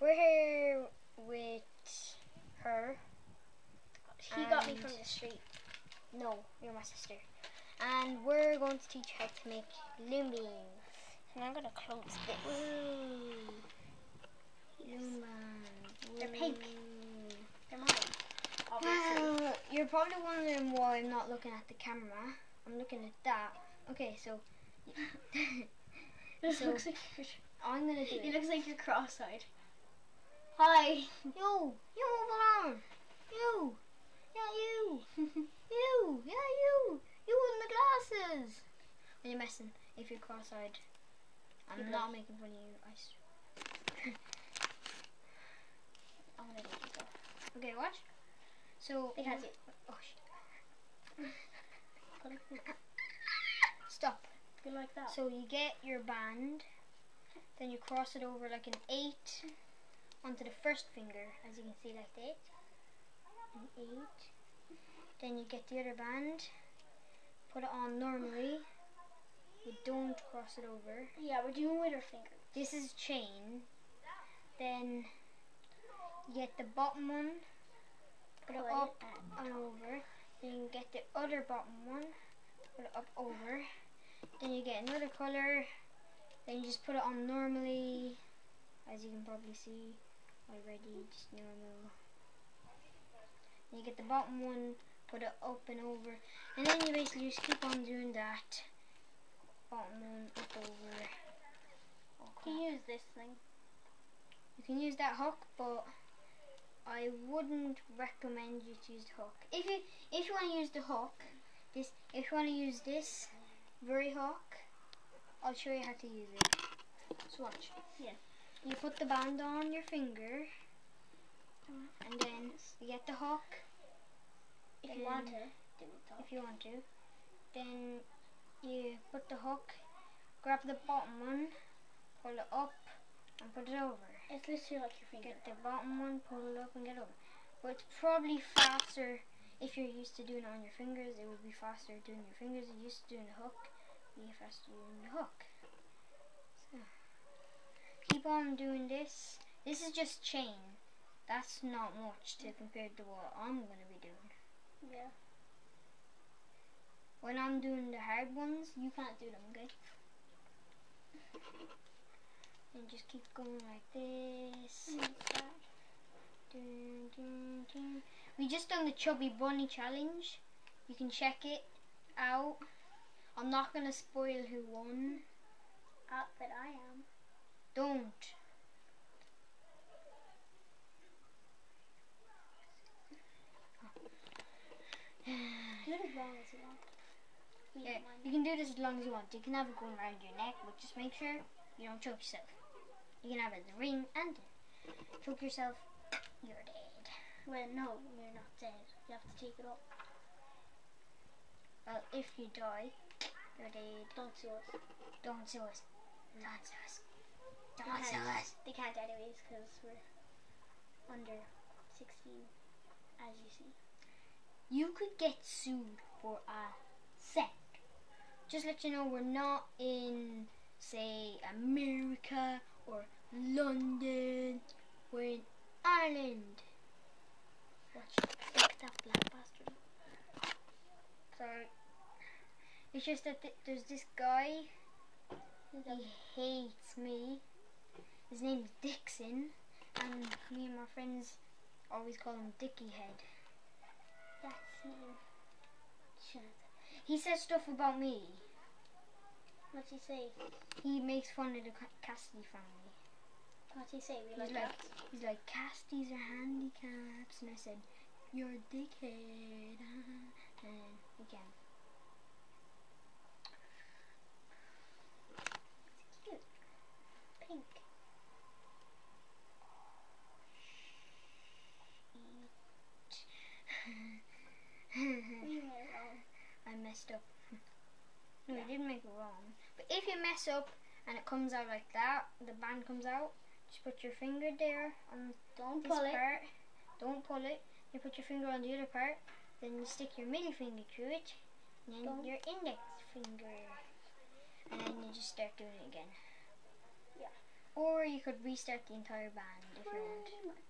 we're here with her. He got me from the street. No, you're my sister. And we're going to teach her to make lumines. And I'm gonna close this. Woo! Lumines. They're pink. They're mine. Obviously. Well, you're probably wondering why I'm not looking at the camera. I'm looking at that. Okay, so This So- looks like you're, I'm gonna do it it. looks like you're cross-eyed. Hi. You, you move along. You, yeah, you, you, yeah, you, you with the glasses. When you're messing, if you're cross-eyed, I'm it not making fun of you. I s- I'm gonna it okay, watch. So They can't see. Oh shit! Stop. Go like that. So you get your band, then you cross it over like an eight onto the first finger, as you can see like that. An eight. Then you get the other band, put it on normally. You don't cross it over. yeah, we're doing with our finger. This is chain. Then you get the bottom one, put it up and- and over. Then you get the other bottom one, put it up over. Then you get another color. Then you just put it on normally, as you can probably see already, just normal. Then you get the bottom one, put it up and over, and then you basically just keep on doing that. Bottom one, up over. Crap. Can use this thing? You can use that hook, but I wouldn't recommend you to use the hook. If you if you want to use the hook, this if you want to use this very hook, I'll show you how to use it. So watch. Yeah. You put the band on your finger, and then you get the hook If you want to. Then- Do it though. if you want to. Then you put the hook, grab the bottom one, pull it up, and put it over. It's literally like your finger. Get the bottom one, pull it up and get over. But it's probably faster if you're used to doing it on your fingers. It would be faster doing your fingers. You're used to doing the hook. Be faster doing the hook. Keep on doing this. This is just chain. That's not much to compare to what I'm gonna be doing. Yeah. When I'm doing the hard ones, You can't do them, okay? and just keep going like this. Dun, dun, dun. We just done the chubby bunny challenge. You can check it out. I'm not gonna spoil who won. Uh, but I am. Don't. Do it as long as you want. We Yeah, you can do this as long as you want. You can have it going around your neck, but just make sure you don't choke yourself. You can have it in the ring and choke yourself. You're dead. Well, no, you're not dead. You have to take it up. Well, if you die, you're dead. Don't sue us. Don't sue us. Don't sue us. They Don't can't, us. they can't anyways because we're under 16, as you see. You could get sued for a sec. Just let you know we're not in, say, America or London. We're in Ireland. Watch, that black bastard. So it's just that th- there's this guy. He hates me. His name's Dixon, and me and my friends always call him Dicky Head. That's. Shut He says stuff about me. What's he say? He makes fun of the Ca- Cassidy family. What's he say? We He's like like, he's like, Casties are handicaps, and I said, you're a dickhead, and again. It's Cute. Pink. You made it wrong. I messed up. no, you didn't make it wrong. But if you mess up and it comes out like that, the band comes out, just put your finger there on Don't pull it. part. Don't pull it. You put your finger on the other part. Then you stick your middle finger through it. And then Don't. your index finger. And then you just start doing it again. Yeah. Or you could restart the entire band if you want.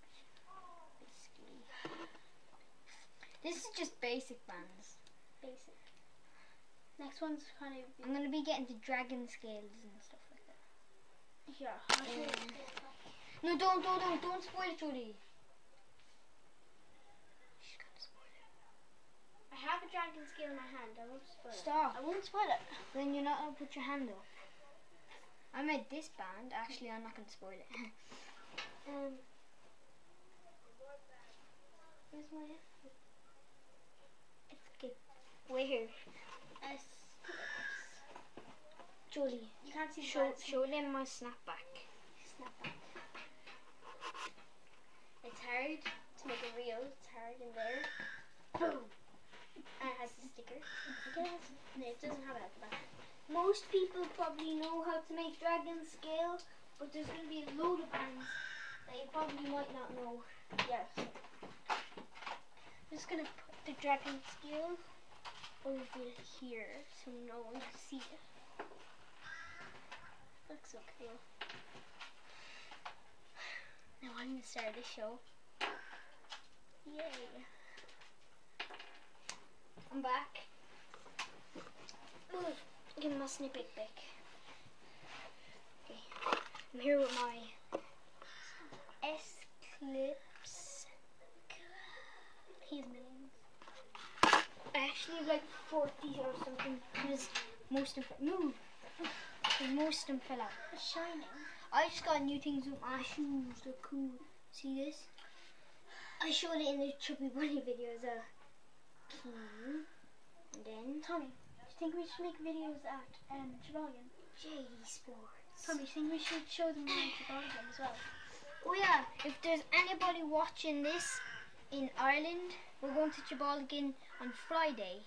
Basically. This is just basic bands. Basic. Next one's kind of I'm gonna be getting the dragon scales and stuff like that. yeah. I'll show you. Um, No, don't, don't, don't, don't spoil it, Julie. She's gonna spoil it. I have a dragon scale in my hand. I won't spoil it. Stop. I won't spoil it. Then you're not gonna put your hand up. I made this band. Actually, I'm not gonna spoil it. Um. Where's my Escape. Where? S? Julie, You can't see the show, show them my snapback. Snap back. It's hard to make a real. It's hard in there. Boom. And it has a sticker. I think it has. No, it doesn't have it at the back. Most people probably know how to make dragon scale, but there's gonna be a load of bands that you probably might not know. Yes. I'm just gonna put the dragon scale over here so no one can see it. Looks cool. Now I'm gonna start the show. Yay. I'm back. Ooh, give my snippet back. Okay, I'm here with my S clips. Here's millions. I actually have like 40 or something because most important. move. Most of them fell out. It's shining. I just got new things with my shoes. They're cool. See this? I showed it in the Chubby Bunny video as a key. And then Tommy, do you think we should make videos at um, Sheboygan? JD Sports. Tommy, do you think we should show them around Sheboygan as well? Oh yeah, if there's anybody watching this in Ireland, we're going to Chibalgan on Friday.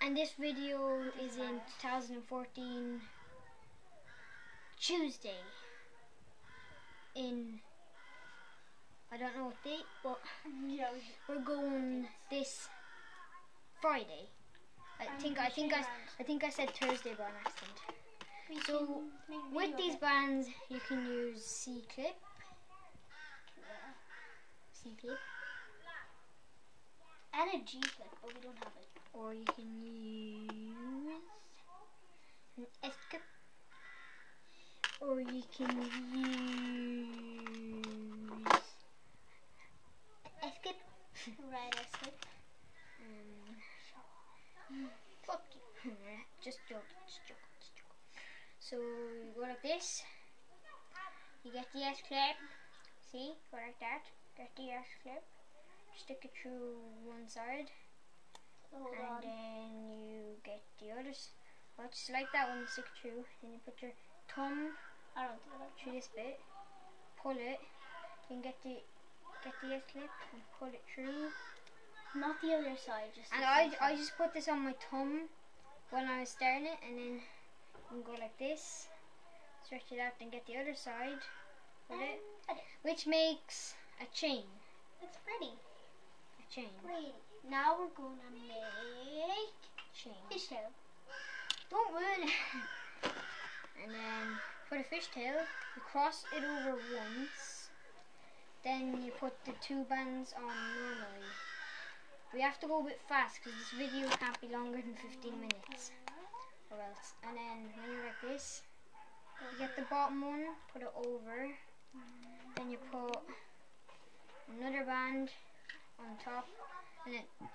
And this video is in 2014 Tuesday. In I don't know what date, but Yeah, we're going this Friday. I think I think I, I think I said Thursday by accident. we So, can make a With these bands, you can use C clip, Yeah. C clip, and a G clip, but we don't have it. or you can use an S or you can use clip. Right, clip. Um, fuck you. just joke, just joke, just joke. So you go like this. You get the S clip. See, go like that. Get the S clip. Stick it through one side. Hold and on. then you get the others. Well, just like that one, stick through. Then you put your thumb I don't do that. through this bit, pull it, then get the get the S clip and pull it through. Not the other side, just And I. I just put this on my thumb when I was starting it, and then you can go like this, stretch it out, then get the other side, pull it, um, it- which makes a chain. It's pretty. A chain. Pretty. Now we're gonna make Chain. Don't ruin it. and then for the fishtail, you cross it over once. Then you put the two bands on normally. We have to go a bit fast because this video can't be longer than 15 minutes or else. And then when you're like this, you get the bottom one, put it over. Then you put another band on top. And then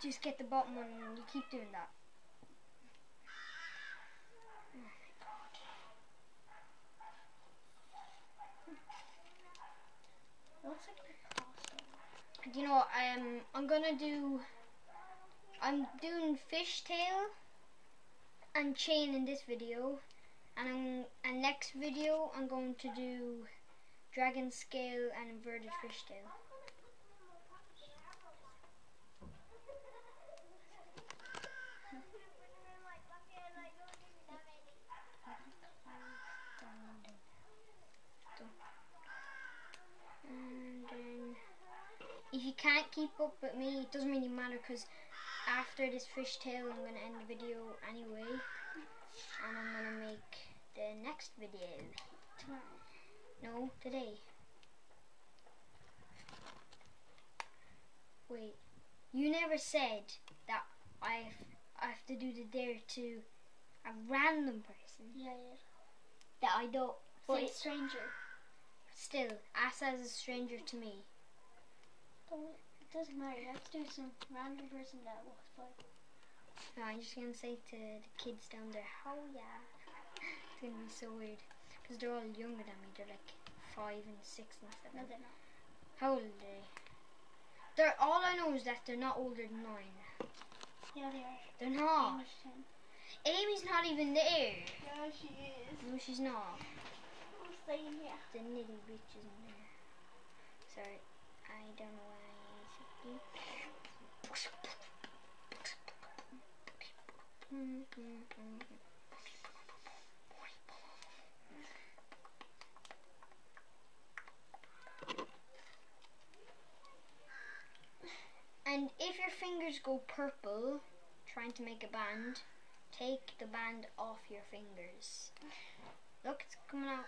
just get the bottom one and you keep doing that. Looks like costume. you know, um, I'm gonna do. I'm doing fishtail and chain in this video, and I'm, and next video I'm going to do dragon scale and inverted fishtail. And then, if you can't keep up with me, it doesn't really matter because after this fishtail, I'm gonna end the video anyway, and I'm gonna make the next video. Tomorrow. No, today. Wait, you never said that I I have to do the dare to a random person Yeah, yeah. that I don't. Say stranger. still, ask as a stranger to me. Don't, it doesn't matter. You have to do some random person that walks by. No, I'm just gonna say to the kids down there, oh yeah. it's gonna be so weird. Because they're all younger than me. They're like five and six and stuff. No, they're not. How old are they? They're, all I know is that they're not older than nine. Yeah, they are. They're not. Amy's not even there. Yeah, she is. No, she's not. I'm staying here. The nitty bitch is in there. Sorry, I don't know what I should do. And if your fingers go purple, trying to make a band, take the band off your fingers. Look, it's coming out.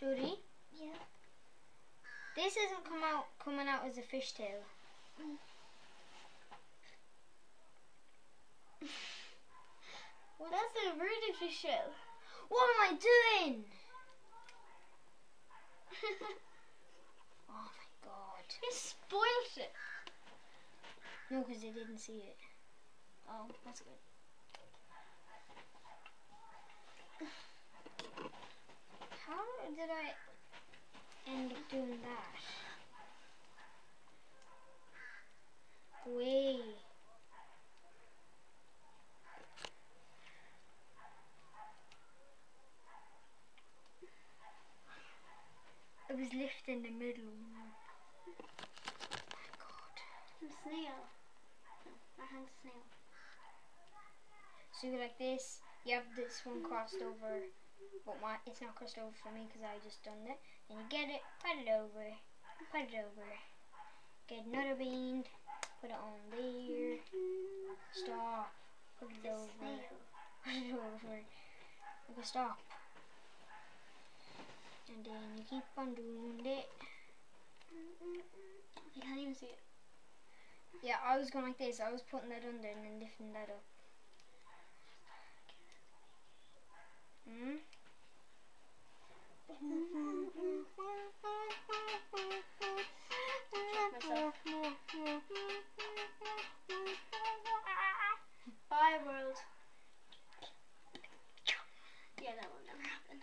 Jody, Yeah. this isn't come out coming out as a fishtail. Well, that's a really fish shell. What am I doing? Oh you spoiled it. No, because they didn't see it. Oh, that's good. How did I end up doing that? Way. It was lifting the middle one. Oh my god. A snail. My hand's a snail. So you go like this. You have this one crossed over, but my it's not crossed over for me because I just done it. And you get it, put it over, put it over. Get another bean, put it on there. Stop. Put it over. Put it over. Okay, stop. And then you keep on doing it. I can't even see it. Yeah, I was going like this. I was putting that under and then lifting that up. Bye, world. Yeah, that will never happen.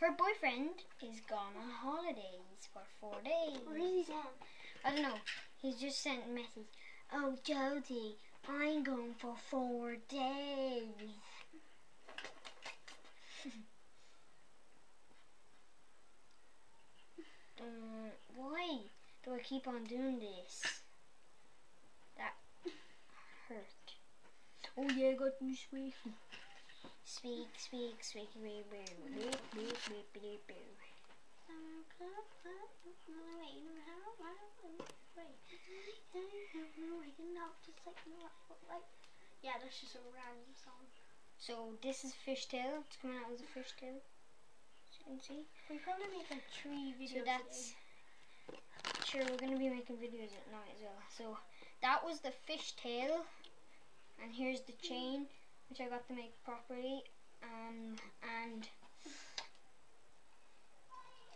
Her boyfriend is gone on holidays for four days. Where is he gone? I don't know. He's just sent a message. Oh, Jody, I'm going for four days. um, why do I keep on doing this? That hurt. Oh yeah, I got me sweet. Speak, speak, speak, boo, boo, boo, boo, boo, boo, boo. Yeah, that's just a random song. So this is fishtail. It's coming out as a fishtail. As you can see. We probably make like three videos. So that's sure we're gonna be making videos at night as well. So that was the fishtail, and here's the chain, which I got to make properly. Um, and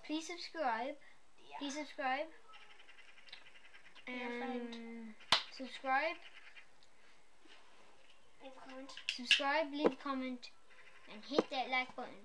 please subscribe. Yeah. Please subscribe. And subscribe, Leave a comment. subscribe, leave a comment, and hit that like button.